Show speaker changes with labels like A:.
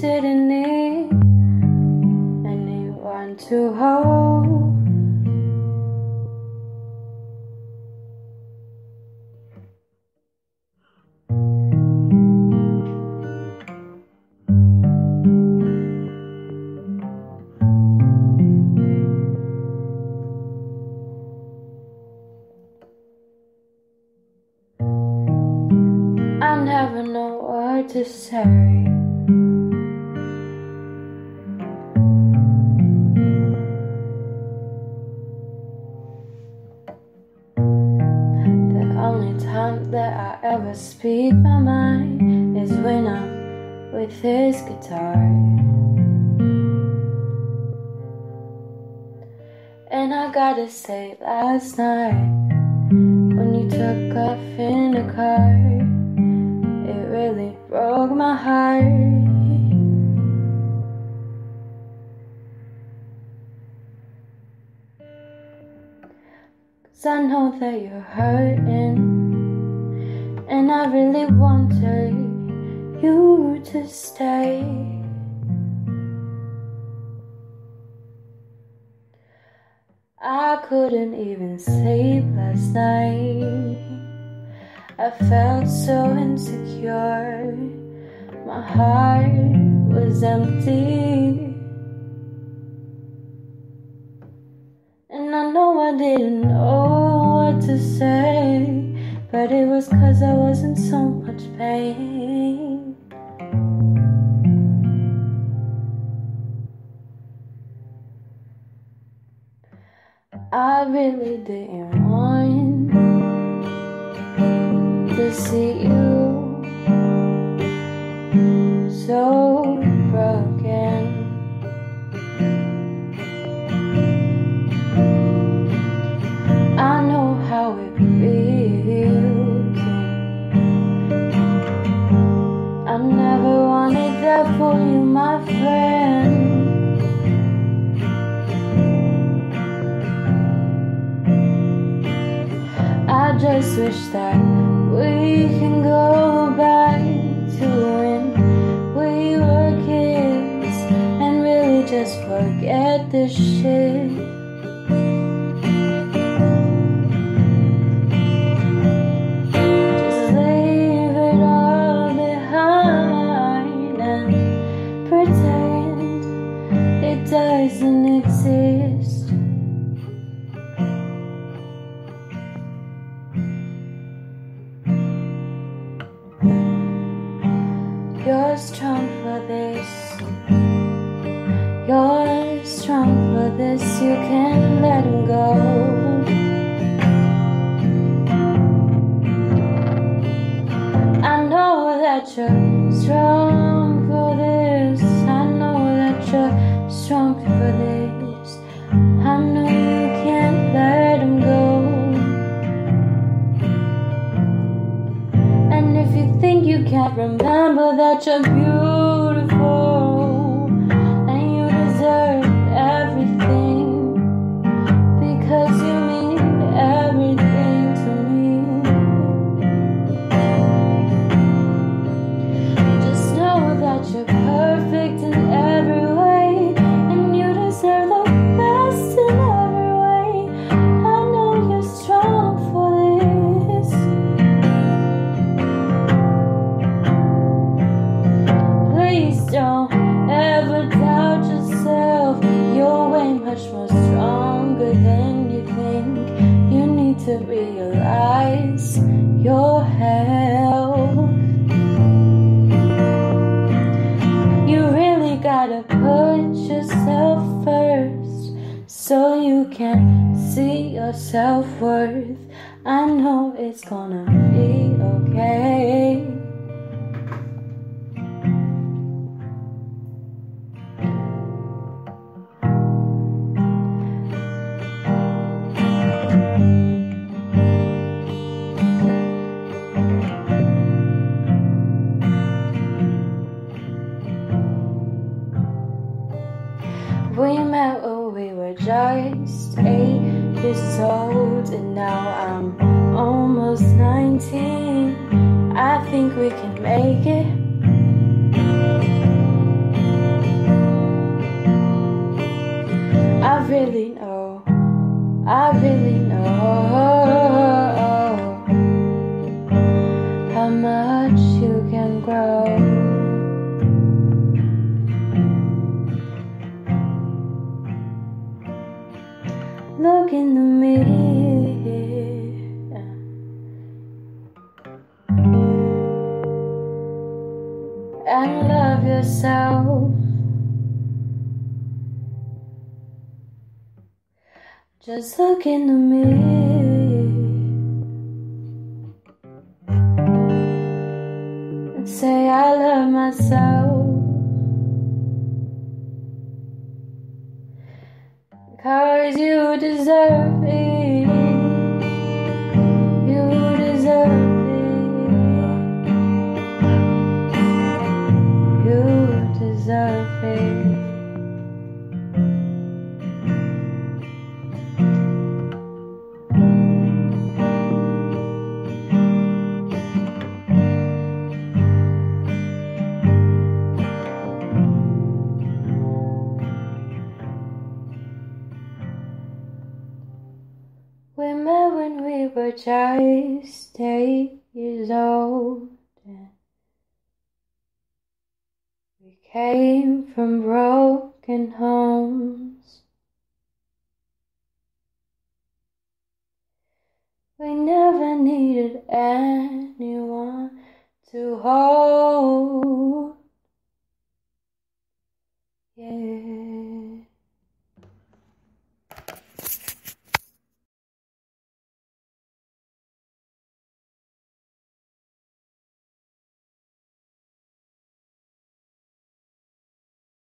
A: didn't need anyone to hold. I never know what to say. Speak my mind is when I'm with his guitar. And I gotta say, last night when you took off in the car, it really broke my heart. Cause I know that you're hurting, and I really wanted you to stay. I couldn't even sleep last night. I felt so insecure. My heart was empty. And I know I didn't know what to say, but it was so much pain. I really didn't want to see you so just wish that we can go back to when we were kids and really just forget this shit. Just leave it all behind and pretend it doesn't exist. You're strong for this. You're strong for this. You can let go. I know that you're strong for this. I know that you're strong for this. That you're beautiful and you deserve everything because you mean everything to me. Just know that you're your health. You really gotta put yourself first so you can see your self worth. I know it's gonna be okay. Just eight years old, and now I'm almost 19. I think we can make it. I really know, I really know yourself. Just look in the mirror and say, I love myself. Cause you deserve it. Were just eight years old. and We came from broken homes.